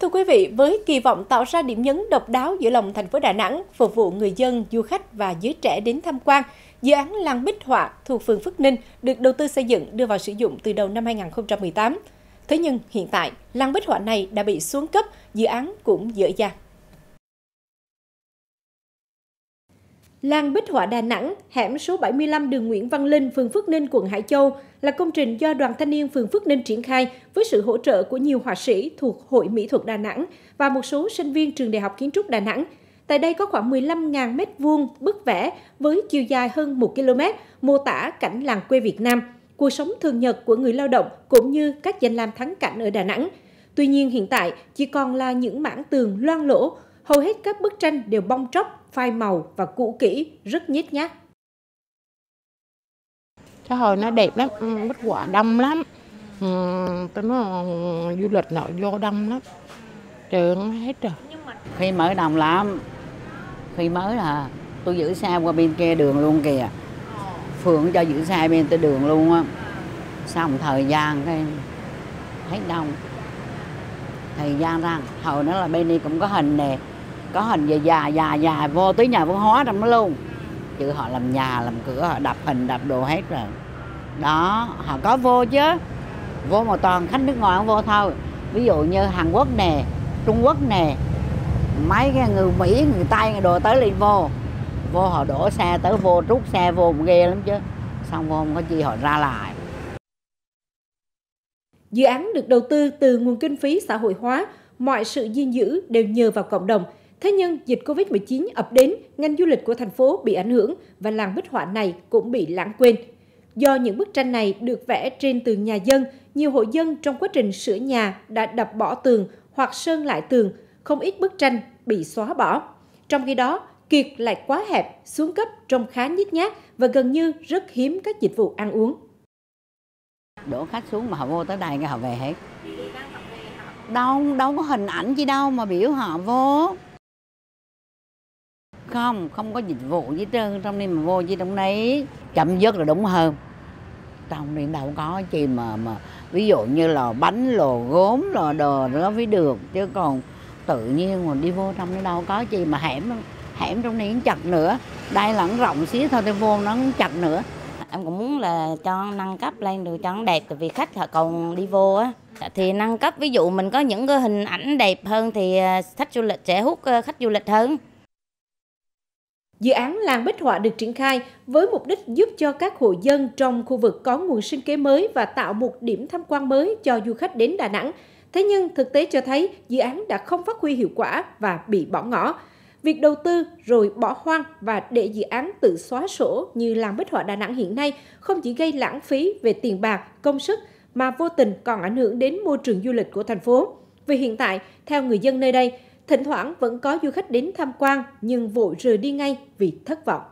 Thưa quý vị, với kỳ vọng tạo ra điểm nhấn độc đáo giữa lòng thành phố Đà Nẵng, phục vụ người dân, du khách và giới trẻ đến tham quan, dự án Làng Bích Họa thuộc phường Phước Ninh được đầu tư xây dựng đưa vào sử dụng từ đầu năm 2018. Thế nhưng hiện tại, Làng Bích Họa này đã bị xuống cấp, dự án cũng dở dàng. Làng Bích họa Đà Nẵng, hẻm số 75 đường Nguyễn Văn Linh, phường Phước Ninh, quận Hải Châu là công trình do Đoàn Thanh niên phường Phước Ninh triển khai với sự hỗ trợ của nhiều họa sĩ thuộc Hội Mỹ thuật Đà Nẵng và một số sinh viên trường Đại học Kiến trúc Đà Nẵng. Tại đây có khoảng 15.000 mét vuông bức vẽ với chiều dài hơn 1 km, mô tả cảnh làng quê Việt Nam, cuộc sống thường nhật của người lao động cũng như các danh lam thắng cảnh ở Đà Nẵng. Tuy nhiên hiện tại chỉ còn là những mảng tường loang lỗ, hầu hết các bức tranh đều bong tróc phai màu và cũ kỹ, rất nhét nhát. Cái hồi nó đẹp lắm, ừ, bích họa đông lắm. Ừ, tôi nói du lịch nội vô đông lắm. Trường hết rồi. Khi mới đông lắm, khi mới là tôi giữ xe qua bên kia đường luôn kìa. Phượng cho giữ xe bên tới đường luôn á. Xong thời gian cái hết đông. Thời gian ra, hồi đó là bên đây cũng có hình nè có hình dài dài dài dài vô tới nhà văn hóa trong đó luôn. Chứ họ làm nhà làm cửa họ đập hình đập đồ hết rồi. Đó họ có vô chứ. Vô mà toàn khách nước ngoài không vô thôi. Ví dụ như Hàn Quốc nè Trung Quốc nè mấy cái người Mỹ người Tây người đồ tới liền vô. Vô họ đổ xe tới vô trút xe vô ghê lắm chứ. Xong vô không có chi họ ra lại. Dự án được đầu tư từ nguồn kinh phí xã hội hóa, mọi sự gìn giữ đều nhờ vào cộng đồng – Thế nhưng dịch Covid-19 ập đến, ngành du lịch của thành phố bị ảnh hưởng và làng bích họa này cũng bị lãng quên. Do những bức tranh này được vẽ trên tường nhà dân, nhiều hộ dân trong quá trình sửa nhà đã đập bỏ tường hoặc sơn lại tường, không ít bức tranh bị xóa bỏ. Trong khi đó, Kiệt lại quá hẹp, xuống cấp trông khá nhít nhát và gần như rất hiếm các dịch vụ ăn uống. Đổ khách xuống mà họ vô tới đây cái họ về hết. Đâu, đâu có hình ảnh gì đâu mà biểu họ vô không không có dịch vụ gì trơn. Trong đây mà vô chứ trong đấy chậm dứt là đúng hơn. Trong đây đâu có gì mà mà ví dụ như là bánh, lò gốm, lò đồ nó mới được. Chứ còn tự nhiên mà đi vô trong nó đâu có gì mà hẻm hẻm trong này chặt nữa. Đây lẫn rộng xíu thôi tôi vô nó cũng chặt nữa. Em cũng muốn là cho nâng cấp lên được cho nó đẹp vì khách họ còn đi vô á. Thì nâng cấp, ví dụ mình có những cái hình ảnh đẹp hơn thì à, khách du lịch sẽ hút à, khách du lịch hơn. Dự án làng bích họa được triển khai với mục đích giúp cho các hộ dân trong khu vực có nguồn sinh kế mới và tạo một điểm tham quan mới cho du khách đến Đà Nẵng. Thế nhưng thực tế cho thấy dự án đã không phát huy hiệu quả và bị bỏ ngỏ. Việc đầu tư rồi bỏ hoang và để dự án tự xóa sổ như làng bích họa Đà Nẵng hiện nay không chỉ gây lãng phí về tiền bạc, công sức mà vô tình còn ảnh hưởng đến môi trường du lịch của thành phố. Vì hiện tại, theo người dân nơi đây, Thỉnh thoảng vẫn có du khách đến tham quan, nhưng vội rời đi ngay vì thất vọng.